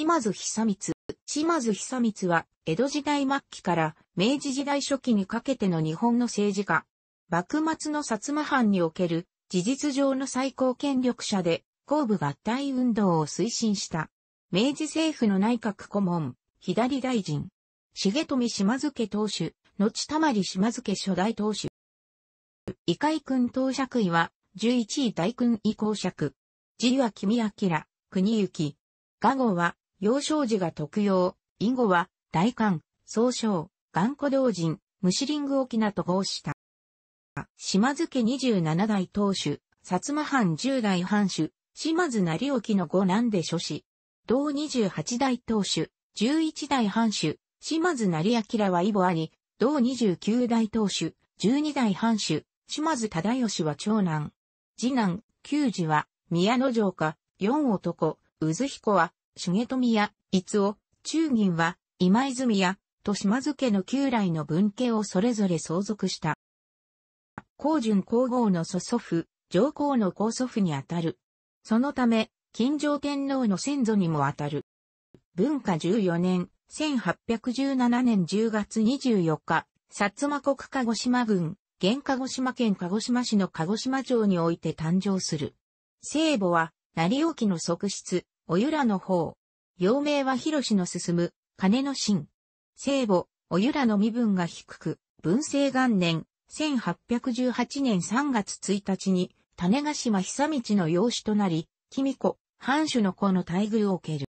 島津久光。島津久光は、江戸時代末期から明治時代初期にかけての日本の政治家。幕末の薩摩藩における事実上の最高権力者で、公部合体運動を推進した。明治政府の内閣顧問、左大臣。重富島津家当主、後たまり島津家初代当主。異界君当爵位は、11位大君位公爵。字は君明、国行。画号は、幼少時が特用、以後は、大官、総称、頑固同人、ムシリング沖縄と号した。島津家27代当主、薩摩藩10代藩主、島津成沖の五男で諸子。同28代当主、11代藩主、島津成明は異母あり、同29代当主、12代藩主、島津忠義は長男。次男、九次は、宮野城下、四男、渦彦は、重富や、逸夫、中銀は、今泉や、と島津家の旧来の分家をそれぞれ相続した。高順皇后の祖祖父、上皇の皇祖父にあたる。そのため、金城天皇の先祖にもあたる。文化14年、1817年10月24日、薩摩国鹿児島郡、現鹿児島県鹿児島市の鹿児島町において誕生する。聖母は、成沖の側室、おゆらの方。幼名は広しの進む、金の神。聖母、おゆらの身分が低く、文政元年、1818年3月1日に、種ヶ島久道の養子となり、君子、藩主の子の待遇を受ける。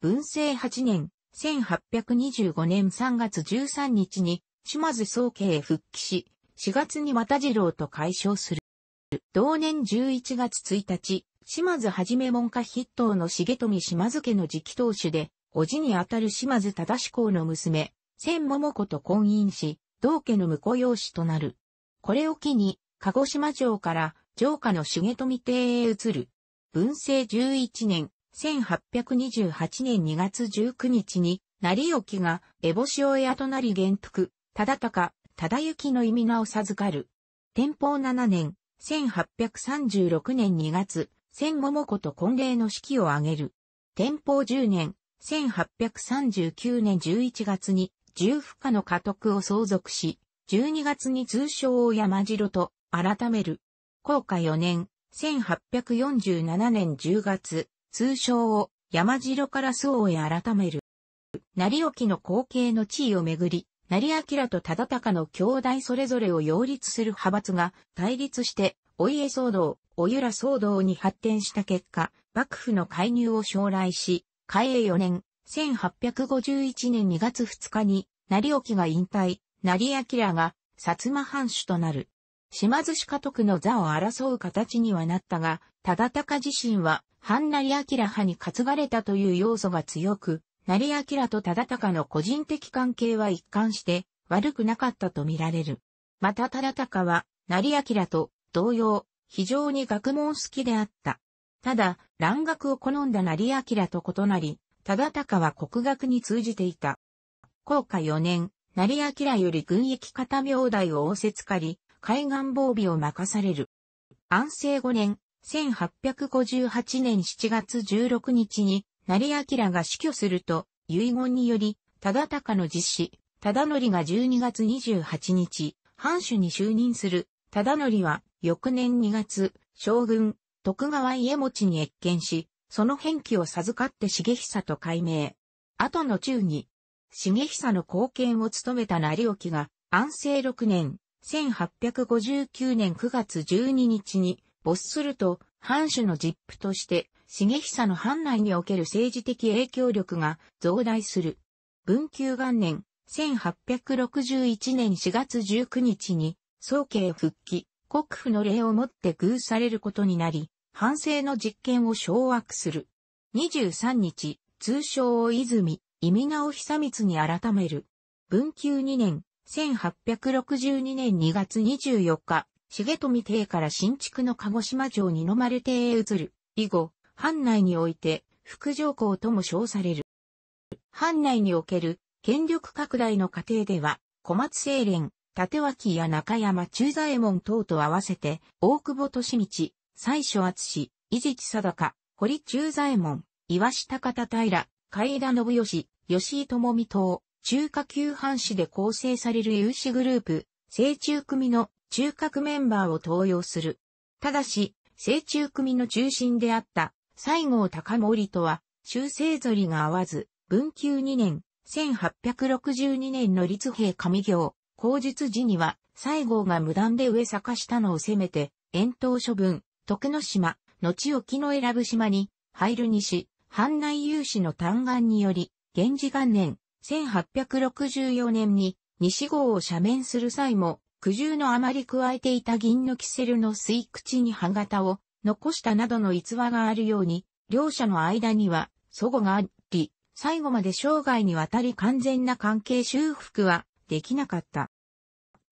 文政8年、1825年3月13日に、島津宗家へ復帰し、4月に又次郎と解消する。同年11月1日、島津はじめ門下筆頭の重富島津家の次期当主で、叔父にあたる島津忠志公の娘、千桃子と婚姻し、同家の婿養子となる。これを機に、鹿児島城から城下の重富邸へ移る。文政11年、1828年2月19日に、成沖が烏帽子親となり元服、忠高、忠行の意味名を授かる。天保7年、1836年2月、千桃子と婚礼の式を挙げる。天保10年、1839年11月に、重負荷の家督を相続し、12月に通称を山城と改める。高下4年、1847年10月、通称を山城から周王へ改める。成沖の後継の地位をめぐり、成明と忠敬の兄弟それぞれを擁立する派閥が対立して、お家騒動、おゆら騒動に発展した結果、幕府の介入を将来し、嘉永4年、1851年2月2日に、成沖が引退、成明が、薩摩藩主となる。島津氏家督の座を争う形にはなったが、忠敬自身は、藩成明派に担がれたという要素が強く、成明と忠敬の個人的関係は一貫して悪くなかったとみられる。また忠敬は、成明と同様、非常に学問好きであった。ただ、蘭学を好んだ成明と異なり、忠敬は国学に通じていた。高下4年、成明より軍役方明代を仰せつかり、海岸防備を任される。安政5年、1858年7月16日に、成明が死去すると、遺言により、忠敬の実施、忠則が12月28日、藩主に就任する。忠則は、翌年2月、将軍、徳川家持に謁見し、その返記を授かって重久と改名。後の中に、重久の貢献を務めた成沖が、安政6年、1859年9月12日に、没すると、藩主の実父として、重久の藩内における政治的影響力が増大する。文久元年、1861年4月19日に、総慶復帰、国府の礼をもって偶されることになり、反省の実験を掌握する。23日、通称を泉、意味名を久光に改める。文久2年、1862年2月24日、重富邸から新築の鹿児島城二の丸邸へ移る。以後、藩内において、副上皇とも称される。藩内における権力拡大の過程では、小松清廉、立脇や中山中左衛門等と合わせて、大久保利道、西所厚、伊地知貞、堀中左衛門、岩下方平、海田信義、吉井智美等、中華級藩士で構成される有志グループ、清中組の中核メンバーを登用する。ただし、清中組の中心であった西郷隆盛とは修正ぞりが合わず、文久2年、1862年の立兵上行、口述時には西郷が無断で上坂したのを責めて、遠投処分、徳之島、後沖の選ぶ島に入る西、藩内有志の嘆願により、源氏元年、1864年に西郷を赦免する際も、苦渋のあまり加えていた銀のキセルの吸い口に歯型を残したなどの逸話があるように、両者の間には、祖母があり、最後まで生涯にわたり完全な関係修復はできなかった。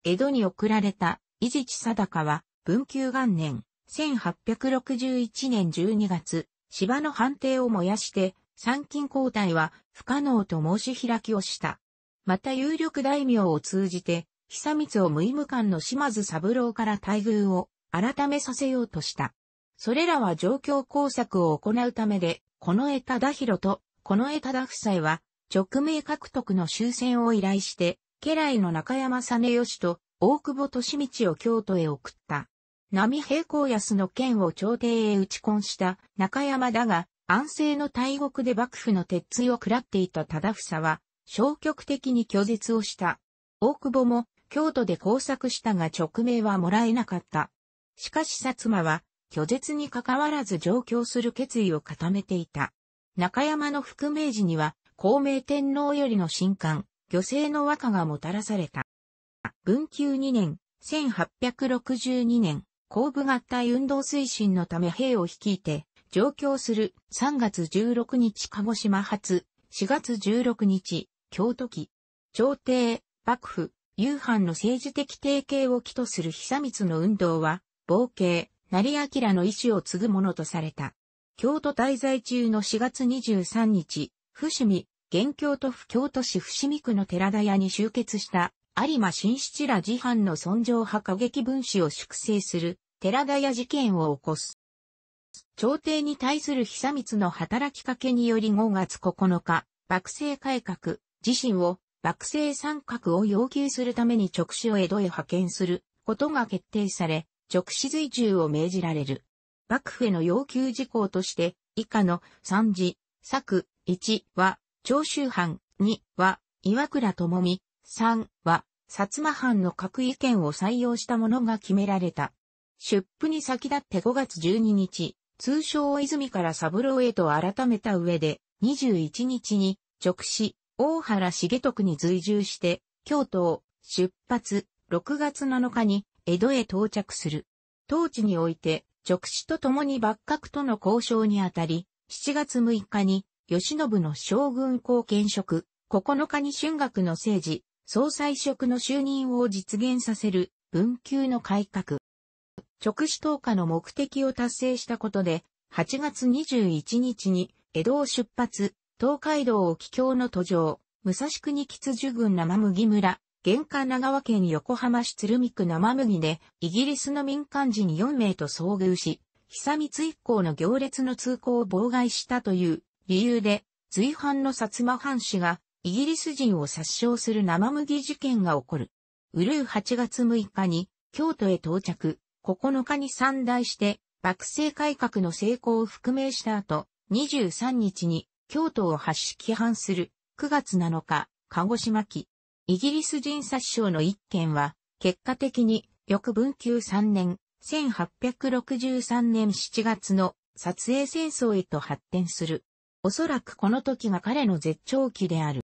江戸に送られた、伊地知貞は、文久元年、1861年12月、芝の判定を燃やして、参勤交代は不可能と申し開きをした。また有力大名を通じて、久光を無意務官の島津三郎から待遇を改めさせようとした。それらは状況工作を行うためで、この江忠弘とこの江忠夫妻は、直命獲得の終戦を依頼して、家来の中山実義と大久保利道を京都へ送った。波平行安の剣を朝廷へ打ち込した中山だが、安政の大国で幕府の鉄槌を食らっていた忠房は、消極的に拒絶をした。大久保も京都で工作したが直命はもらえなかった。しかし薩摩は拒絶に関わらず上京する決意を固めていた。中山の副明治には、孔明天皇よりの新官、漁政の和歌がもたらされた。文久2年、1862年、後部合体運動推進のため兵を率いて、上京する3月16日鹿児島発、4月16日、京都期。朝廷、幕府、夕飯の政治的提携を起とする久光の運動は、冒険、成明の意志を継ぐものとされた。京都滞在中の4月23日、伏見、現京都府京都市伏見区の寺田屋に集結した有馬新七ら自藩の尊上派過激分子を粛清する寺田屋事件を起こす。朝廷に対する久光の働きかけにより5月9日、幕政改革、自身を幕政参画を要求するために直使を江戸へ派遣することが決定され、直使随従を命じられる。幕府への要求事項として、以下の三次、作、1は、長州藩、2は、岩倉智美、3は、薩摩藩の各意見を採用したものが決められた。出府に先立って5月12日、通称泉から三郎へと改めた上で、21日に、直使、大原重徳に随従して、京都を出発、6月7日に江戸へ到着する。当地において、直使と共に幕閣との交渉にあたり、7月6日に、吉信の将軍後見職、9日に春学の政治、総裁職の就任を実現させる文久の改革。直使投下の目的を達成したことで、8月21日に江戸を出発、東海道沖京の途上、武蔵国吉樹郡生麦村、玄関長川県横浜市鶴見区生麦で、イギリスの民間人4名と遭遇し、久光一行の行列の通行を妨害したという理由で、随藩の薩摩藩士がイギリス人を殺傷する生麦事件が起こる。ウルー8月6日に京都へ到着、9日に参大して幕政改革の成功を覆明した後、23日に京都を発し規範する9月7日、鹿児島期。イギリス人殺傷の一件は、結果的に翌文久3年、1863年7月の撮影戦争へと発展する。おそらくこの時が彼の絶頂期である。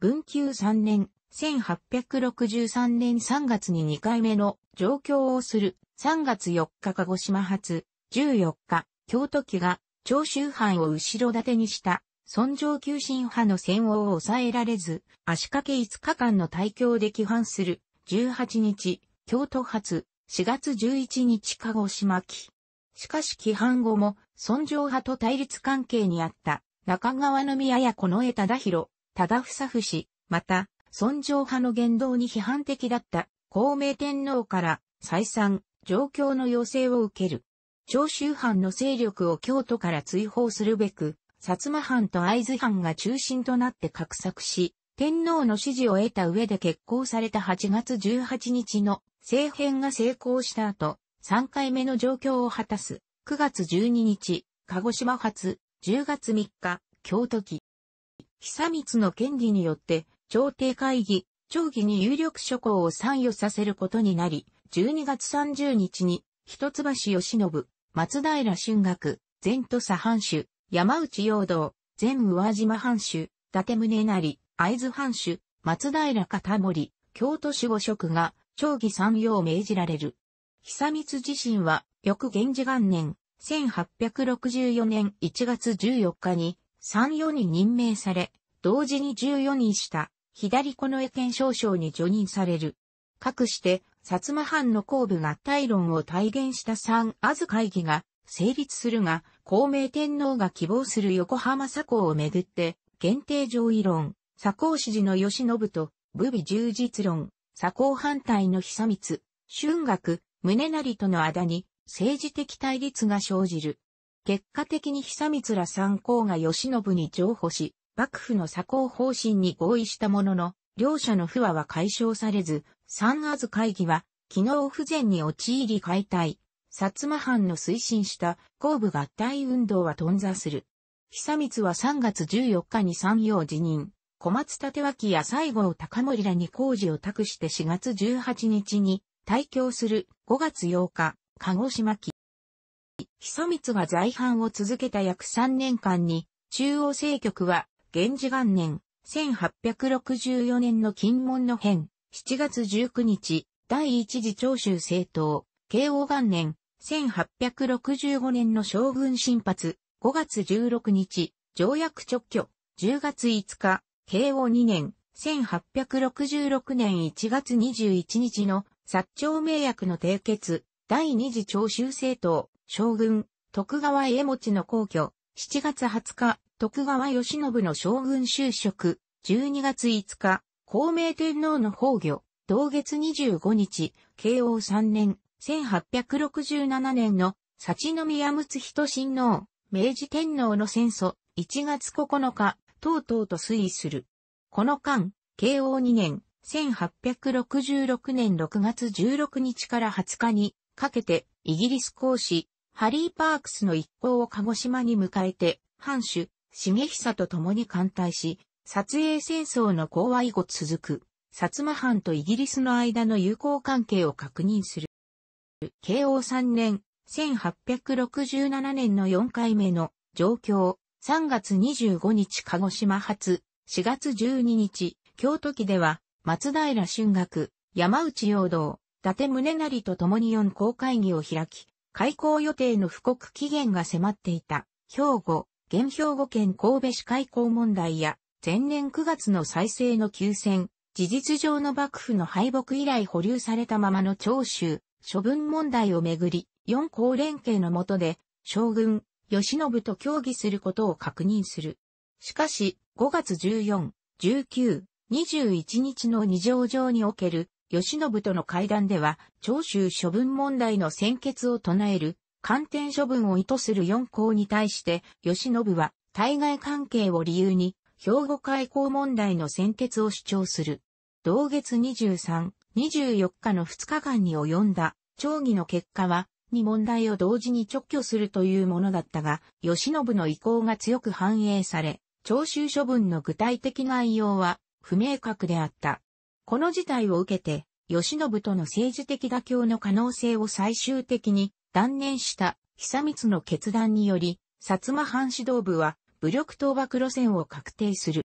文久3年、1863年3月に2回目の上京をする3月4日鹿児島発、14日、京都期が長州藩を後ろ盾にした尊上急進派の戦王を抑えられず、足掛け5日間の対境で規範する18日、京都発、4月11日鹿児島期。しかし規範後も、尊上派と対立関係にあった中川宮や近衛忠弘、忠房夫氏、また、尊上派の言動に批判的だった孔明天皇から再三、状況の要請を受ける。長州藩の勢力を京都から追放するべく、薩摩藩と会津藩が中心となって画策し、天皇の支持を得た上で決行された8月18日の政変が成功した後、3回目の状況を果たす9月12日、鹿児島発10月3日、京都期。久光の権利によって、朝廷会議、長義に有力諸侯を参与させることになり、12月30日に、一橋義信、松平春学、前土佐藩主、山内陽道、前宇和島藩主、伊達宗成、会津藩主、松平片森、京都守護職が、長義参与を命じられる。久光自身は、翌源氏元年、1864年1月14日に、参与に任命され、同時に14人した、左近衛県少将に除任される。かくして、薩摩藩の後部合体論を体現した三阿津会議が成立するが、孔明天皇が希望する横浜左近をめぐって、限定上位論、左近支持の義信と、武備充実論、左近反対の久光、春学、宗成との間に政治的対立が生じる。結果的に久光ら三公が義信に譲歩し、幕府の左近方針に合意したものの、両者の不和は解消されず、三阿会議は、機能不全に陥り解体、薩摩藩の推進した後部合体運動は頓挫する。久光は3月14日に山陽辞任、小松立脇や西郷隆盛らに工事を託して4月18日に退去する5月8日、鹿児島期。久光が在藩を続けた約3年間に、中央政局は、源氏元年、1864年の金門の変、7月19日、第一次長州政党、慶応元年、1865年の将軍新発、5月16日、条約直居、10月5日、慶応2年、1866年1月21日の薩長名役の締結、第二次長州政党、将軍、徳川家持の皇居、7月20日、徳川義信の将軍就職、12月5日、孔明天皇の崩御、同月25日、慶応3年、1867年の、幸宮睦人親王、明治天皇の戦争、1月9日、等々と推移する。この間、慶応2年、1866年6月16日から20日にかけて、イギリス公使、ハリー・パークスの一行を鹿児島に迎えて、藩主、重久と共に艦隊し、撮影戦争の講和以後続く、薩摩藩とイギリスの間の友好関係を確認する。慶応3年、1867年の4回目の状況、3月25日鹿児島発、4月12日、京都期では、松平春学、山内陽道、伊達宗成と共に4校会議を開き、開校予定の布告期限が迫っていた、兵庫、現兵庫県神戸市開校問題や、前年9月の再生の休戦、事実上の幕府の敗北以来保留されたままの長州、処分問題をめぐり、四公連携の下で、将軍、吉信と協議することを確認する。しかし、5月14、19、21日の二条上における、吉信との会談では、長州処分問題の先決を唱える、官邸処分を意図する四公に対して、吉信は、対外関係を理由に、兵庫開港問題の先決を主張する。同月23、24日の2日間に及んだ、協議の結果は、に問題を同時に直挙するというものだったが、吉信の意向が強く反映され、徴収処分の具体的内容は不明確であった。この事態を受けて、吉信との政治的妥協の可能性を最終的に断念した久光の決断により、薩摩藩指導部は武力倒幕路線を確定する。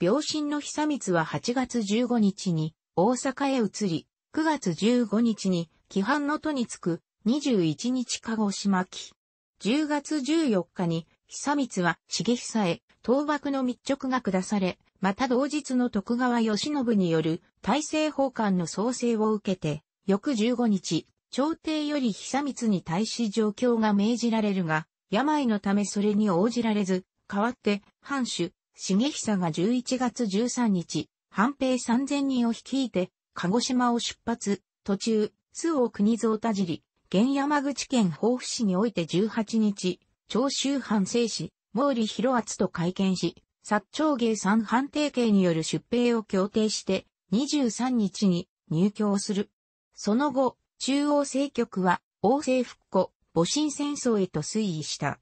病身の久光は8月15日に大阪へ移り、9月15日に規範の都に着く21日鹿児島期。10月14日に久光は重久へ倒幕の密直が下され、また同日の徳川義信による大政奉還の創生を受けて、翌15日、朝廷より久光に対し状況が命じられるが、病のためそれに応じられず、代わって藩主、重久が11月13日、藩兵3000人を率いて、鹿児島を出発、途中、周王国蔵田尻、現山口県豊富市において18日、長州藩政使、毛利博厚と会見し、薩長芸三判定刑による出兵を協定して23日に入京する。その後、中央政局は王政復古、戊辰戦争へと推移した。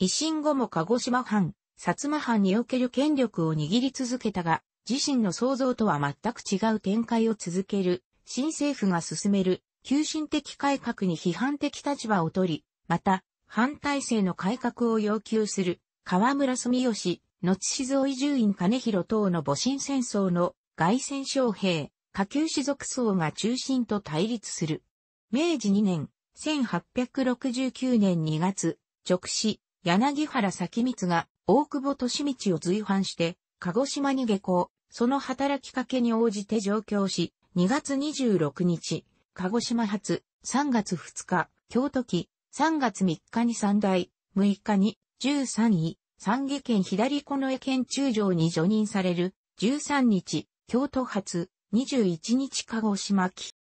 維新後も鹿児島藩、薩摩藩における権力を握り続けたが、自身の想像とは全く違う展開を続ける、新政府が進める、急進的改革に批判的立場を取り、また、反体制の改革を要求する、河村住吉、後静雄伊集院金広等の戊辰戦争の外戦将兵、下級士族層が中心と対立する。明治2年、1869年2月、直使、柳原咲光が大久保利道を随伴して、鹿児島に下校、その働きかけに応じて上京し、2月26日、鹿児島発、3月2日、京都期、3月3日に三代、6日に13位、三下県左近衛県中将に除任される、13日、京都発、21日鹿児島期。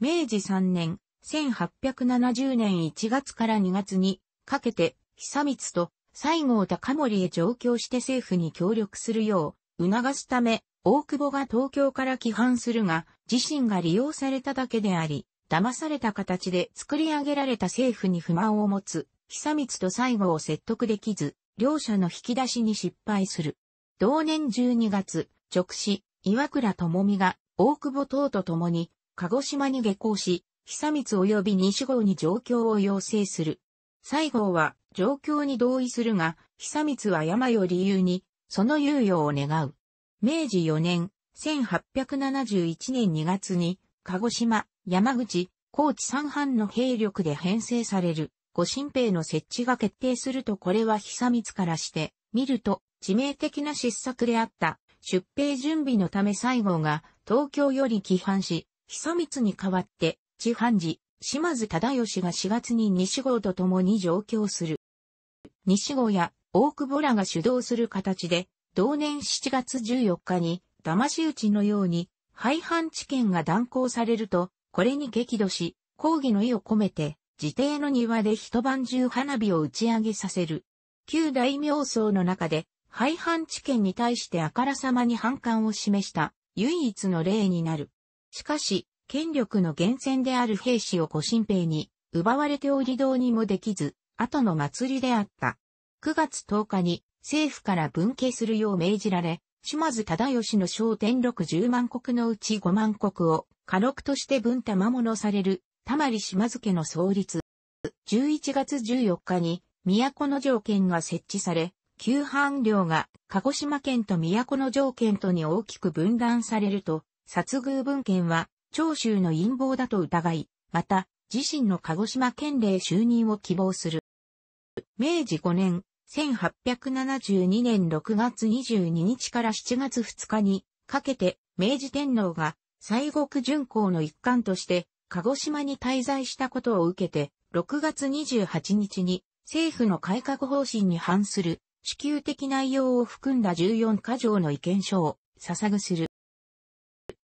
明治3年、1870年1月から2月にかけて、久光と西郷高森へ上京して政府に協力するよう促すため、大久保が東京から規範するが、自身が利用されただけであり、騙された形で作り上げられた政府に不満を持つ、久光と西郷を説得できず、両者の引き出しに失敗する。同年12月、直使、岩倉智美が、大久保等と共に、鹿児島に下校し、久光及び西郷に上京を要請する。西郷は、状況に同意するが、久光は病を理由に、その猶予を願う。明治4年、1871年2月に、鹿児島、山口、高知三藩の兵力で編成される、御神兵の設置が決定するとこれは久光からして、見ると、致命的な失策であった、出兵準備のため西郷が、東京より規範し、久光に代わって、地藩寺、島津忠義が4月に西郷と共に上京する。西郷や大久保らが主導する形で、同年7月14日に、騙し討ちのように、廃藩置県が断行されると、これに激怒し、抗議の意を込めて、自邸の庭で一晩中花火を打ち上げさせる。旧大名僧の中で、廃藩置県に対してあからさまに反感を示した唯一の例になる。しかし、権力の源泉である兵士をご神兵に奪われておりどうにもできず、後の祭りであった。9月10日に政府から分家するよう命じられ、島津忠義の小天禄10万石のうち5万石を家禄として分賜物される、玉利島津家の創立。11月14日に都の条件が設置され、旧藩領が鹿児島県と都の条件とに大きく分断されると、殺宮文献は長州の陰謀だと疑い、また自身の鹿児島県令就任を希望する。明治5年、1872年6月22日から7月2日にかけて明治天皇が西国巡行の一環として鹿児島に滞在したことを受けて6月28日に政府の改革方針に反する支給的内容を含んだ14箇条の意見書を捧ぐする。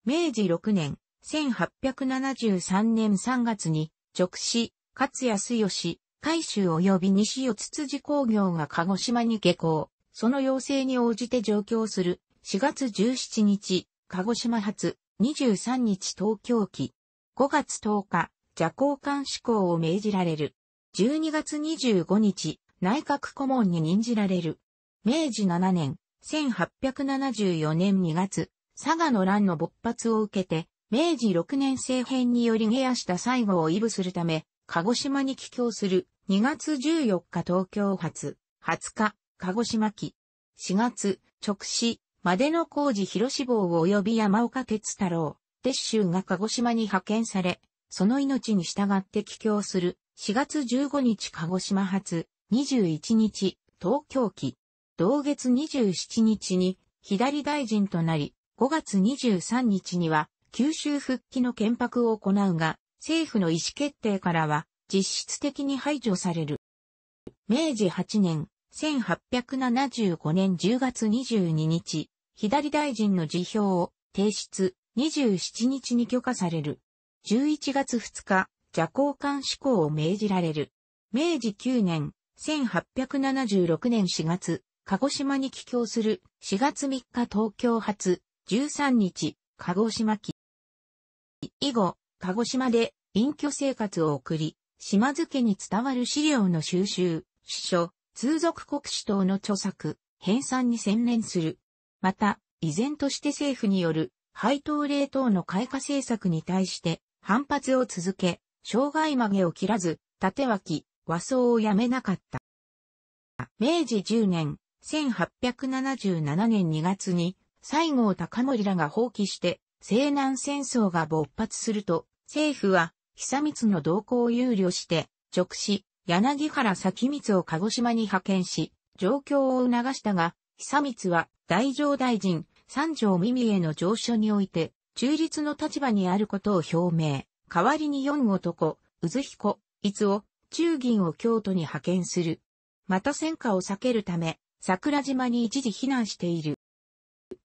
明治6年1873年3月に直使勝安義海州及び西四つ辻工業が鹿児島に下校、その要請に応じて上京する。4月17日、鹿児島発、23日東京期。5月10日、邪行官志向を命じられる。12月25日、内閣顧問に任じられる。明治7年、1874年2月、佐賀の乱の勃発を受けて、明治6年政変により下野した最後を維舞するため、鹿児島に帰郷する。2月14日東京発、20日、鹿児島期。4月、直使、までの工事広志望及び山岡哲太郎、鉄州が鹿児島に派遣され、その命に従って帰郷する。4月15日鹿児島発、21日、東京期。同月27日に、左大臣となり、5月23日には、九州復帰の憲白を行うが、政府の意思決定からは、実質的に排除される。明治8年、1875年10月22日、左大臣の辞表を提出、27日に許可される。11月2日、邪行官施行を命じられる。明治9年、1876年4月、鹿児島に帰郷する4月3日東京発13日、鹿児島期。以後、鹿児島で隠居生活を送り、島津家に伝わる資料の収集、司書、通俗国史等の著作、編纂に専念する。また、依然として政府による配当令等の開花政策に対して反発を続け、障害曲げを切らず、縦脇、和装をやめなかった。明治10年、1877年2月に、西郷隆盛らが放棄して、西南戦争が勃発すると、政府は、久光の動向を憂慮して、直視、柳原咲光を鹿児島に派遣し、状況を促したが、久光は、大乗大臣、三条耳への上書において、中立の立場にあることを表明。代わりに四男、渦彦、伊を、中銀を京都に派遣する。また戦火を避けるため、桜島に一時避難している。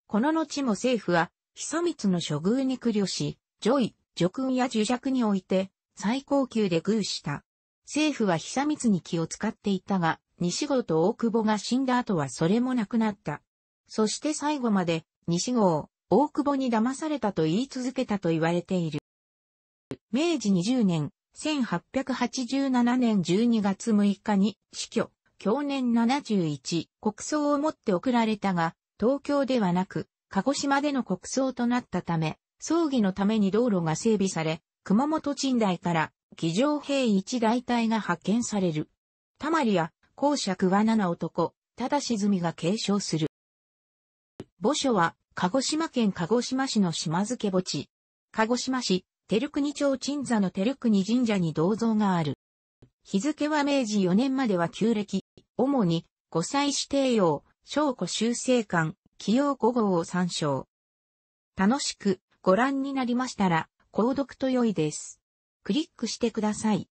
この後も政府は、久光の処遇に苦慮し、上位、助君や呪弱において、最高級で偶した。政府は久光に気を使っていたが、西郷と大久保が死んだ後はそれもなくなった。そして最後まで、西郷、大久保に騙されたと言い続けたと言われている。明治20年、1887年12月6日に死去、去年71、国葬をもって送られたが、東京ではなく、鹿児島での国葬となったため、葬儀のために道路が整備され、熊本鎮大から騎乗兵一大隊が派遣される。たまりや、公爵は七男、ただ沈みが継承する。墓所は、鹿児島県鹿児島市の島津家墓地。鹿児島市、照国町鎮座の照国神社に銅像がある。日付は明治4年までは旧暦、主に五歳指定用、小古修正館、起用五号を参照。楽しくご覧になりましたら、購読と良いです。クリックしてください。